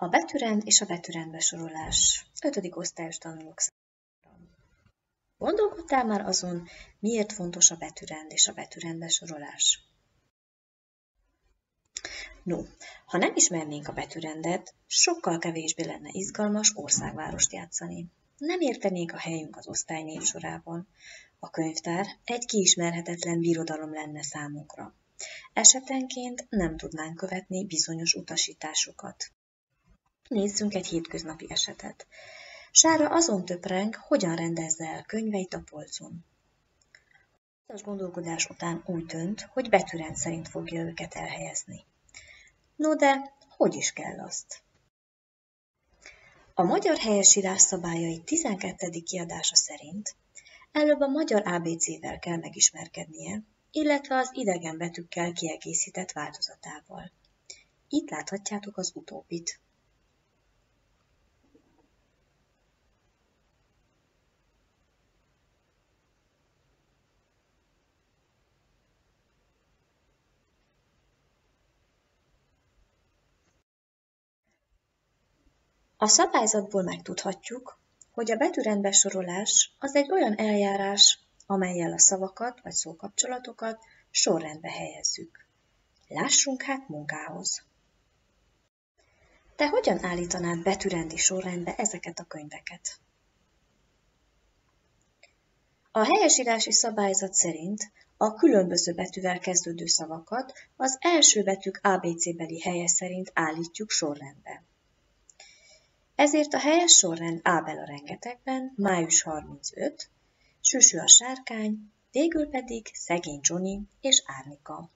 A betűrend és a betűrendbesorolás. 5. osztályos tanulók számára. Gondolkodtál már azon, miért fontos a betűrend és a betűrendbesorolás? No, ha nem ismernénk a betűrendet, sokkal kevésbé lenne izgalmas országvárost játszani. Nem értenénk a helyünk az osztály névsorában. A könyvtár egy kiismerhetetlen birodalom lenne számunkra. Esetenként nem tudnánk követni bizonyos utasításokat. Nézzünk egy hétköznapi esetet. Sára azon töpreng, hogyan rendezze el könyveit a polcon. Az gondolkodás után úgy dönt, hogy betűrend szerint fogja őket elhelyezni. No de, hogy is kell azt? A magyar helyesírás szabályai 12. kiadása szerint előbb a magyar ABC-vel kell megismerkednie, illetve az idegen betűkkel kiegészített változatával. Itt láthatjátok az utóbbit. A szabályzatból megtudhatjuk, hogy a betűrendbesorolás az egy olyan eljárás, amellyel a szavakat vagy szókapcsolatokat sorrendbe helyezzük. Lássunk hát munkához! Te hogyan állítanád betűrendi sorrendbe ezeket a könyveket? A helyesírási szabályzat szerint a különböző betűvel kezdődő szavakat az első betűk ABC-beli helye szerint állítjuk sorrendbe. Ezért a helyes sorrend Ábel a rengetegben, május 35, Süsű a sárkány, végül pedig szegény Johnny és Árnika.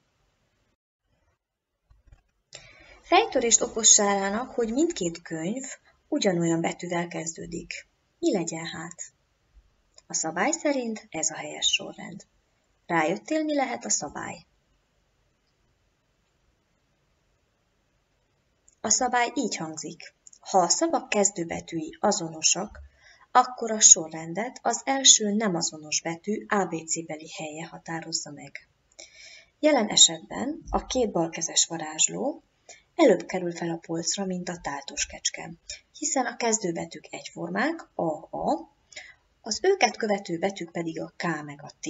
Fejtörést Sárának, hogy mindkét könyv ugyanolyan betűvel kezdődik. Mi legyen hát? A szabály szerint ez a helyes sorrend. Rájöttél, mi lehet a szabály? A szabály így hangzik. Ha a szavak kezdőbetűi azonosak, akkor a sorrendet az első nem azonos betű ABC-beli helye határozza meg. Jelen esetben a két balkezes varázsló előbb kerül fel a polcra, mint a táltos kecske, hiszen a kezdőbetűk egyformák, A, A, az őket követő betűk pedig a K meg a T,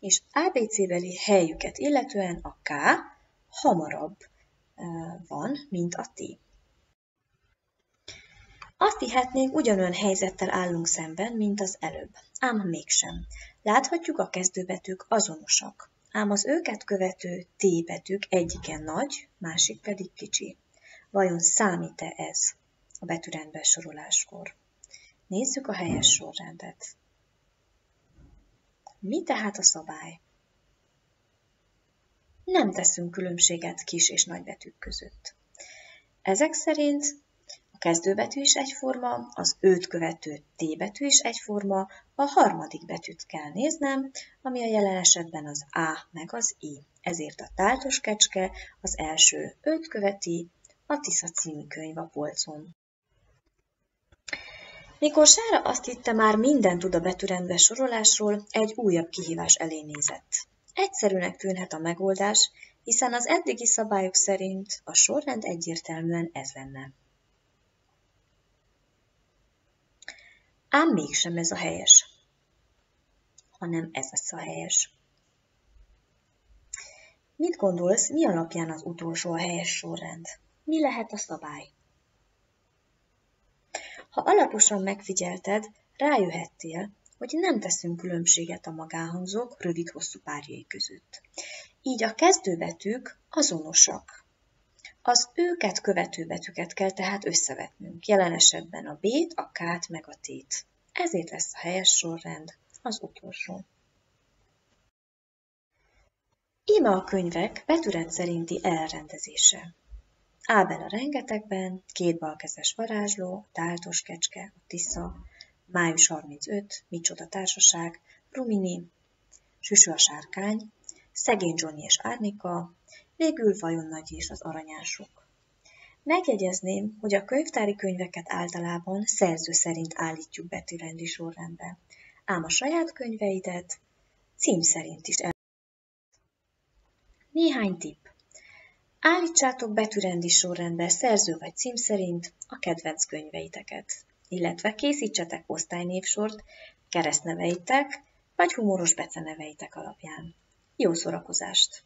és ABC-beli helyüket illetően a K hamarabb van, mint a T. Azt hihetnénk, ugyanolyan helyzettel állunk szemben, mint az előbb. Ám mégsem. Láthatjuk, a kezdőbetűk azonosak. Ám az őket követő T betűk egyike nagy, másik pedig kicsi. Vajon számít-e ez a betűrendben soroláskor? Nézzük a helyes sorrendet. Mi tehát a szabály? Nem teszünk különbséget kis és nagy betűk között. Ezek szerint kezdőbetű is egyforma, az őt követő T betű is egyforma, a harmadik betűt kell néznem, ami a jelen esetben az A meg az I. Ezért a táltos kecske az első őt követi, a Tisza című könyv a polcon. Mikor Sára azt hitte már minden tud a betűrendbe sorolásról, egy újabb kihívás elé nézett. Egyszerűnek tűnhet a megoldás, hiszen az eddigi szabályok szerint a sorrend egyértelműen ez lenne. Ám mégsem ez a helyes, hanem ez lesz a helyes. Mit gondolsz, mi alapján az utolsó a helyes sorrend? Mi lehet a szabály? Ha alaposan megfigyelted, rájöhettél, hogy nem teszünk különbséget a magánhangzók rövid-hosszú párjai között. Így a kezdőbetűk azonosak, az őket követő betűket kell tehát összevetnünk, jelen esetben a B-t, a K-t meg a T-t. Ezért lesz a helyes sorrend az utolsó. Íme a könyvek betűrend szerinti elrendezése. Ábel a rengetegben, két balkezes varázsló, táltos kecske, a Tisza, május 35, micsoda társaság, Rumini, Süsű a sárkány, szegény Johnny és Árnika, Végül vajon nagy is az aranyások. Megjegyezném, hogy a könyvtári könyveket általában szerző szerint állítjuk betűrendi sorrendbe, ám a saját könyveidet cím szerint is el. Néhány tipp. Állítsátok betűrendi sorrendbe szerző vagy cím szerint a kedvenc könyveiteket, illetve készítsetek osztálynévsort keresztneveitek vagy humoros beceneveitek alapján. Jó szórakozást!